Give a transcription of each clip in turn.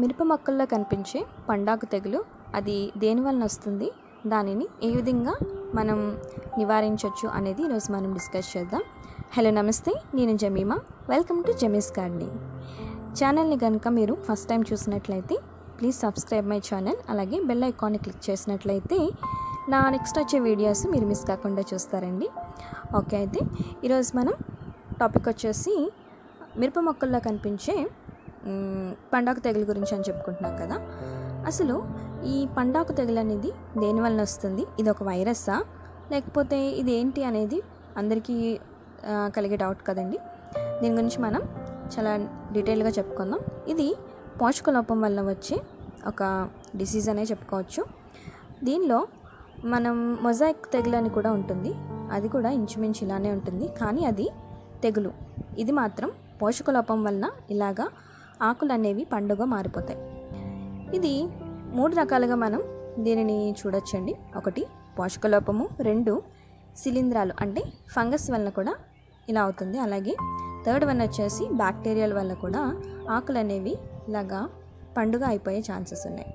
మిరప మొక్కల్లో కనిపించే పండాకు తెగులు అది దేని వలన వస్తుంది? దానిని ఏ విధంగా మనం నివారించవచ్చు అనేది ఈరోజు మనం డిస్కస్ చేద్దాం. హలో నమస్తే. నేను Jemima. Welcome to Jamie's gardening. ఛానల్ని కనుక మీరు ఫస్ట్ టైం చూసినట్లయితే ప్లీజ్ సబ్స్క్రైబ్ మై ఛానల్ అలాగే బెల్ ఐకాన్ని క్లిక్ చేసినట్లయితే నా నెక్స్ట్ వచ్చే వీడియోస్ మీరు మిస్ కాకుండా చూస్తారండి. ఓకే అయితే ఈరోజు మనం టాపిక్ వచ్చేసి మిరప మొక్కల్లో కనిపించే పండాకు తెగులు గురించి అని చెప్పుకుంటున్నాం కదా. అసలు ఈ పండాకు తెగులు అనేది దేని వలన వస్తుంది? ఇది ఒక వైరస్సా లేకపోతే ఇది ఏంటి అనేది అందరికీ కలిగే డౌట్ కదండి. దీని గురించి మనం చాలా డీటెయిల్గా చెప్పుకుందాం. ఇది పోషక లోపం వల్ల వచ్చే ఒక డిసీజ్ అనే చెప్పుకోవచ్చు. దీనిలో మనం మొజాయిక్ తెగులు అని కూడా ఉంటుంది. అది కూడా ఇంచుమించు ఇలానే ఉంటుంది. కానీ అది తెగులు. ఇది మాత్రం పోషక లోపం వలన ఇలాగా ఆకులు అనేవి పండుగ మారిపోతాయి. ఇది మూడు రకాలుగా మనం దీనిని చూడొచ్చండి. ఒకటి పోషక లోపము రెండు శిలీంధ్రాలు. అంటే ఫంగస్ వలన కూడా ఇలా అవుతుంది. అలాగే థర్డ్ వన్ వచ్చేసి బ్యాక్టీరియాల వల్ల కూడా ఆకులు అనేవి ఇలాగా పండుగ అయిపోయే ఛాన్సెస్ ఉన్నాయి.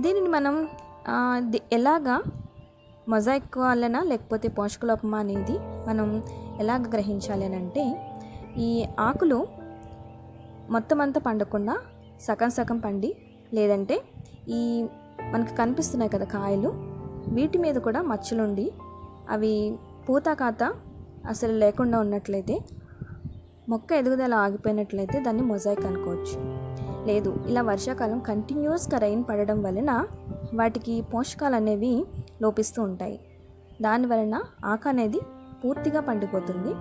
దీనిని మనం ఎలాగా మొజాయిక్ వలన లేకపోతే పోషక లోపమా అనేది మనం ఎలాగ గ్రహించాలి అని అంటే ఈ ఆకులు మొత్తం అంతా పండకుండా సగం సగం పండి లేదంటే ఈ మనకు కనిపిస్తున్నాయి కదా కాయలు వీటి మీద కూడా మచ్చలుండి అవి పూత కాత అసలు లేకుండా ఉన్నట్లయితే మొక్క ఎదుగుదల ఆగిపోయినట్లయితే దాన్ని మొజాయిక్ అనుకోవచ్చు. లేదు ఇలా వర్షాకాలం కంటిన్యూస్గా రైన్ పడడం వలన వాటికి పోషకాలు అనేవి లోపిస్తూ ఉంటాయి. దాని వలన ఆక అనేది పూర్తిగా పండిపోతుంది.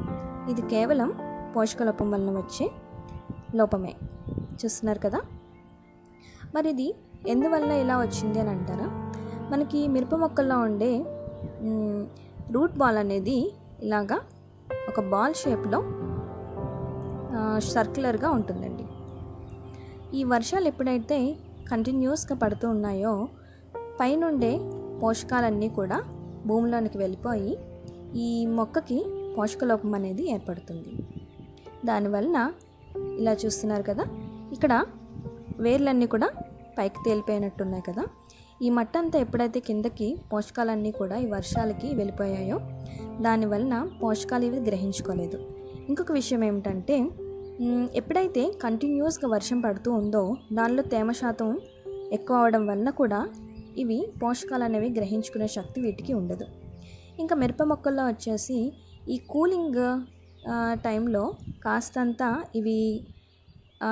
ఇది కేవలం పోషక లోపం వలన వచ్చే లోపమే. చూస్తున్నారు కదా? మరి ఇది ఎందువల్ల ఇలా వచ్చింది అని అంటారా? మనకి మిరప మొక్కల్లో ఉండే రూట్ బాల్ అనేది ఇలాగా ఒక బాల్ షేప్లో సర్క్యులర్గా ఉంటుందండి. ఈ వర్షాలు ఎప్పుడైతే కంటిన్యూస్గా పడుతూ ఉన్నాయో పైనుండే పోషకాలన్నీ కూడా భూమిలోనికి వెళ్ళిపోయి ఈ మొక్కకి పోషక లోపం అనేది ఏర్పడుతుంది. దానివలన ఇలా చూస్తున్నారు కదా. ఇక్కడ వేర్లన్నీ కూడా పైకి తేలిపోయినట్టున్నాయి కదా. ఈ మట్టంతా ఎప్పుడైతే కిందకి పోషకాలన్నీ కూడా ఈ వర్షాలకి వెళ్ళిపోయాయో దానివలన పోషకాలు ఇవి గ్రహించుకోలేదు. ఇంకొక విషయం ఏమిటంటే ఎప్పుడైతే కంటిన్యూస్గా వర్షం పడుతూ ఉందో దానిలో తేమ శాతం ఎక్కువ అవడం వలన కూడా ఇవి పోషకాలు అనేవి గ్రహించుకునే శక్తి వీటికి ఉండదు. ఇంకా మిరప మొక్కల్లో వచ్చేసి ఈ కూలింగ్ టైంలో కాస్తంత ఇవి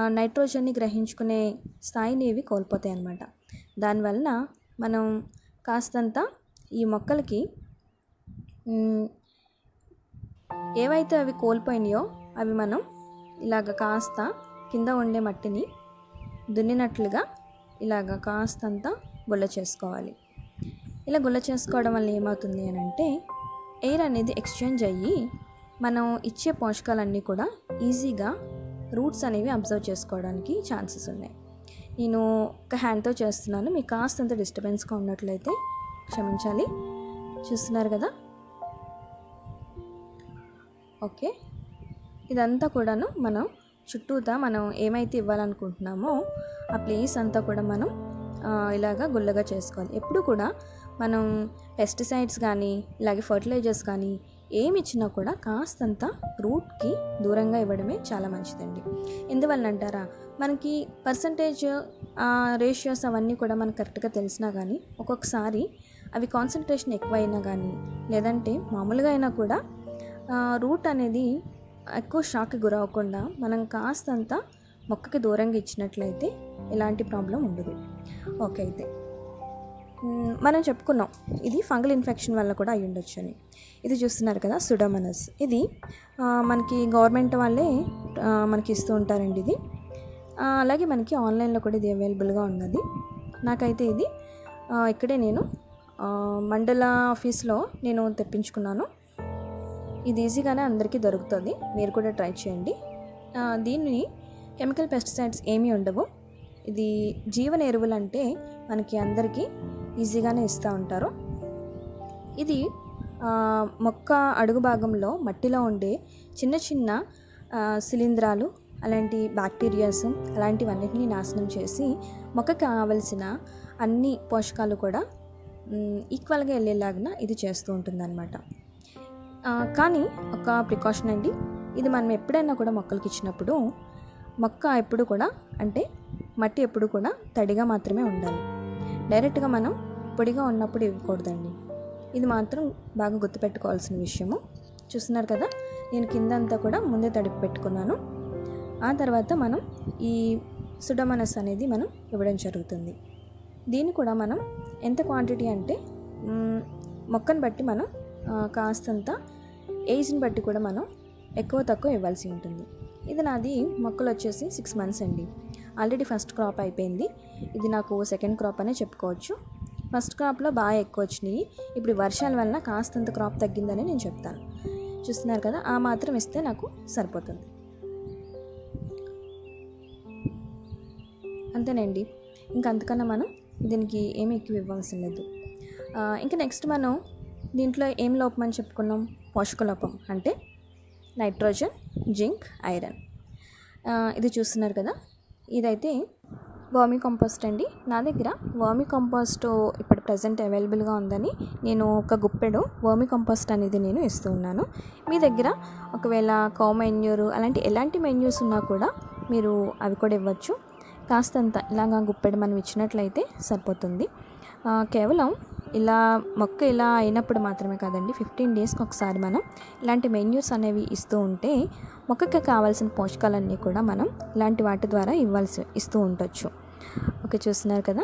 నైట్రోజన్ని గ్రహించుకునే స్థాయిని ఇవి కోల్పోతాయి అన్నమాట దానివలన మనం కాస్తంత ఈ మొక్కలకి ఏవైతే అవి కోల్పోయినాయో అవి మనం ఇలాగ కాస్త కింద ఉండే మట్టిని దున్నినట్లుగా ఇలాగ కాస్తంత గుల్ల చేసుకోవాలి. ఇలా గుల్ల చేసుకోవడం వల్ల ఏమవుతుంది అని అంటే ఎయిర్ అనేది ఎక్స్చేంజ్ అయ్యి మనం ఇచ్చే పోషకాలన్నీ కూడా ఈజీగా రూట్స్ అనేవి అబ్జర్వ్ చేసుకోవడానికి ఛాన్సెస్ ఉన్నాయి. నేను ఒక హ్యాండ్తో చేస్తున్నాను. మీకు కాస్తంత డిస్టర్బెన్స్గా ఉన్నట్లయితే క్షమించాలి. చూస్తున్నారు కదా? ఓకే. ఇదంతా కూడాను మనం చుట్టూతా మనం ఏమైతే ఇవ్వాలనుకుంటున్నామో ఆ ప్లేస్ అంతా కూడా మనం ఇలాగా గుల్లగా చేసుకోవాలి. ఎప్పుడు కూడా మనం పెస్టిసైడ్స్ కానీ ఇలాగే ఫర్టిలైజర్స్ కానీ ఏమి ఇచ్చినా కూడా కాస్తంత రూట్కి దూరంగా ఇవ్వడమే చాలా మంచిదండి. ఎందువల్ల అంటారా మనకి పర్సంటేజ్ రేషియోస్ అవన్నీ కూడా మనకు కరెక్ట్గా తెలిసినా కానీ ఒక్కొక్కసారి అవి కాన్సన్ట్రేషన్ ఎక్కువైనా కానీ లేదంటే మామూలుగా అయినా కూడా రూట్ అనేది ఎక్కువ షాక్కి గురవకుండా మనం కాస్తంత మొక్కకి దూరంగా ఇచ్చినట్లయితే ఎలాంటి ప్రాబ్లం ఉండదు. ఓకే అయితే మనం చెప్పుకున్నాం ఇది ఫంగల్ ఇన్ఫెక్షన్ వల్ల కూడా అయి ఉండొచ్చు అని. ఇది చూస్తున్నారు కదా సుడోమనస్. ఇది మనకి గవర్నమెంట్ వాళ్ళే మనకి ఇస్తూ ఉంటారండి ఇది. అలాగే మనకి ఆన్లైన్లో కూడా ఇది అవైలబుల్గా ఉన్నది. నాకైతే ఇది ఇక్కడే నేను మండల ఆఫీస్లో నేను తెప్పించుకున్నాను. ఇది ఈజీగానే అందరికీ దొరుకుతుంది. మీరు కూడా ట్రై చేయండి. దీన్ని కెమికల్ పెస్టిసైడ్స్ ఏమీ ఉండవు. ఇది జీవన ఎరువులు అంటే మనకి అందరికీ ఈజీగానే ఇస్తూ ఉంటారు. ఇది మొక్క అడుగు భాగంలో మట్టిలో ఉండే చిన్న చిన్న శిలీంధ్రాలు అలాంటి బ్యాక్టీరియాస్ అలాంటివన్నిటిని నాశనం చేసి మొక్కకి కావలసిన అన్ని పోషకాలు కూడా ఈక్వల్గా వెళ్ళేలాగా ఇది చేస్తూ ఉంటుందన్నమాట. కానీ ఒక ప్రికాషన్ అండి. ఇది మనం ఎప్పుడైనా కూడా మొక్కలకి ఇచ్చినప్పుడు మొక్క ఎప్పుడు కూడా అంటే మట్టి ఎప్పుడు కూడా తడిగా మాత్రమే ఉండాలి. డైరెక్ట్గా మనం పొడిగా ఉన్నప్పుడు ఇవ్వకూడదండి. ఇది మాత్రం బాగా గుర్తుపెట్టుకోవాల్సిన విషయము. చూస్తున్నారు కదా నేను కిందంతా కూడా ముందే తడిపి పెట్టుకున్నాను. ఆ తర్వాత మనం ఈ సుడమనస్ అనేది మనం ఇవ్వడం జరుగుతుంది. దీన్ని కూడా మనం ఎంత క్వాంటిటీ అంటే మొక్కను బట్టి మనం కాస్తంత ఏజ్ని బట్టి కూడా మనం ఎక్కువ తక్కువ ఇవ్వాల్సి ఉంటుంది. ఇది నాది మొక్కలు వచ్చేసి సిక్స్ మంత్స్ అండి. ఆల్రెడీ ఫస్ట్ క్రాప్ అయిపోయింది. ఇది నాకు సెకండ్ క్రాప్ అనే చెప్పుకోవచ్చు. ఫస్ట్ క్రాప్లో బాగా ఎక్కువ వచ్చినాయి. ఇప్పుడు వర్షాల వలన కాస్తంత క్రాప్ తగ్గిందని నేను చెప్తాను. చూస్తున్నారు కదా ఆ మాత్రం ఇస్తే నాకు సరిపోతుంది. అంతేనండి. ఇంకా అంతకన్నా మనం దీనికి ఏమి ఎక్కువ ఇవ్వాల్సిన లేదు. ఇంకా నెక్స్ట్ మనం దీంట్లో ఏం లోపం అని చెప్పుకున్నాం? పోషక లోపం అంటే నైట్రోజన్ జింక్ ఐరన్. ఇది చూస్తున్నారు కదా ఇదైతే వర్మీ కంపోస్ట్ అండి. నా దగ్గర వర్మీ కంపోస్ట్ ఇప్పుడు ప్రజెంట్ అవైలబుల్గా ఉందని నేను ఒక గుప్పెడు వర్మీ కంపోస్ట్ అనేది నేను ఇస్తూ ఉన్నాను. మీ దగ్గర ఒకవేళ కౌ మెన్యూరు అలాంటి ఎలాంటి మెన్యూస్ ఉన్నా కూడా మీరు అవి కూడా ఇవ్వచ్చు. కాస్తంత ఇలాగా గుప్పెడు మనం ఇచ్చినట్లయితే సరిపోతుంది. కేవలం ఇలా మొక్క ఇలా అయినప్పుడు మాత్రమే కాదండి ఫిఫ్టీన్ డేస్కి ఒకసారి మనం ఇలాంటి మెన్యూస్ అనేవి ఇస్తూ ఉంటే మొక్కకి కావాల్సిన పోషకాలన్నీ కూడా మనం ఇలాంటి వాటి ద్వారా ఇవ్వాల్సి ఇస్తూ ఉండొచ్చు. ఓకే చూస్తున్నారు కదా?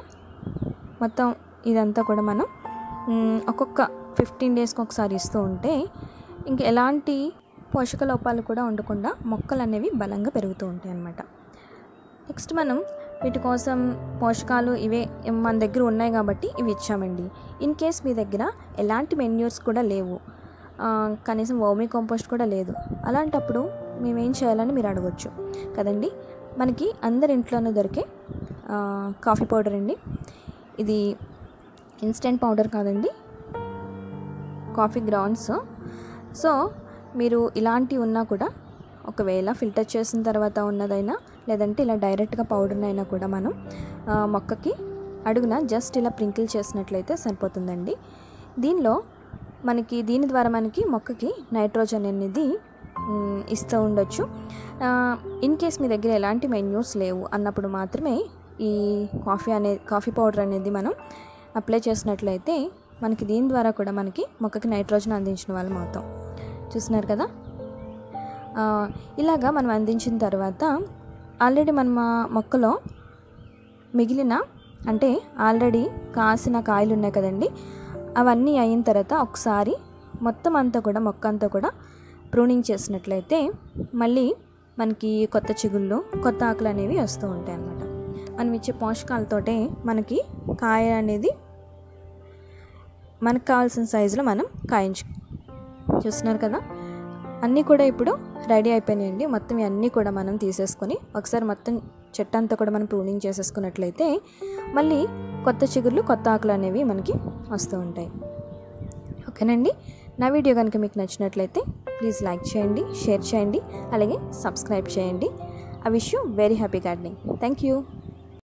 మొత్తం ఇదంతా కూడా మనం ఒక్కొక్క ఫిఫ్టీన్ డేస్కి ఒకసారి ఇస్తూ ఉంటే ఇంక ఎలాంటి పోషక లోపాలు కూడా ఉండకుండా మొక్కలు అనేవి బలంగా పెరుగుతూ ఉంటాయి అన్నమాట నెక్స్ట్ మనం వీటి కోసం పోషకాలు ఇవే మన దగ్గర ఉన్నాయి కాబట్టి ఇవి ఇచ్చామండి. ఇన్ కేస్ మీ దగ్గర ఎలాంటి మెన్యూర్స్ కూడా లేవు కనీసం వర్మీ కంపోస్ట్ కూడా లేదు అలాంటప్పుడు మేమేం చేయాలని మీరు అడగవచ్చు కదండి? మనకి అందరి ఇంట్లోనూ దొరికే కాఫీ పౌడర్ అండి. ఇది ఇన్స్టెంట్ పౌడర్ కాదండి. కాఫీ గ్రౌండ్స్ సో మీరు ఇలాంటివి ఉన్నా కూడా ఒకవేళ ఫిల్టర్ చేసిన తర్వాత ఉన్నదైనా లేదంటే ఇలా డైరెక్ట్గా పౌడర్నైనా కూడా మనం మొక్కకి అడుగున జస్ట్ ఇలా ప్రింకిల్ చేసినట్లయితే సరిపోతుందండి. దీనిలో మనకి దీని ద్వారా మనకి మొక్కకి నైట్రోజన్ అనేది ఇస్తూ ఉండొచ్చు. ఇన్ కేస్ మీ దగ్గర ఎలాంటి మెన్యూస్ లేవు అన్నప్పుడు మాత్రమే ఈ కాఫీ అనే కాఫీ పౌడర్ అనేది మనం అప్లై చేసినట్లయితే మనకి దీని ద్వారా కూడా మనకి మొక్కకి నైట్రోజన్ అందించిన వాళ్ళం అవుతాం చూస్తున్నారు కదా? ఇలాగా మనం అందించిన తర్వాత ఆల్రెడీ మనం మొక్కలో మిగిలిన అంటే ఆల్రెడీ కాసిన కాయలు ఉన్నాయి కదండి అవన్నీ అయిన తర్వాత ఒకసారి మొత్తం అంతా కూడా మొక్క అంతా కూడా ప్రూనింగ్ చేసినట్లయితే మళ్ళీ మనకి కొత్త చిగుళ్ళు కొత్త ఆకులు అనేవి వస్తూ ఉంటాయి అన్నమాట. మనం ఇచ్చే పోషకాలతోటే మనకి కాయ అనేది మనకు కావాల్సిన సైజులో మనం కాయించు చూస్తున్నారు కదా? అన్నీ కూడా ఇప్పుడు రెడీ అయిపోయినాయండి. మొత్తం అన్నీ కూడా మనం తీసేసుకొని ఒకసారి మొత్తం చెట్టు అంతా కూడా మనం ప్రూనింగ్ చేసేసుకున్నట్లయితే మళ్ళీ కొత్త చిగుర్లు కొత్త ఆకులు అనేవి మనకి వస్తూ ఉంటాయి. ఓకేనండి? నా వీడియో కనుక మీకు నచ్చినట్లయితే ప్లీజ్ లైక్ చేయండి షేర్ చేయండి అలాగే సబ్స్క్రైబ్ చేయండి. I wish you very happy gardening. Thank you.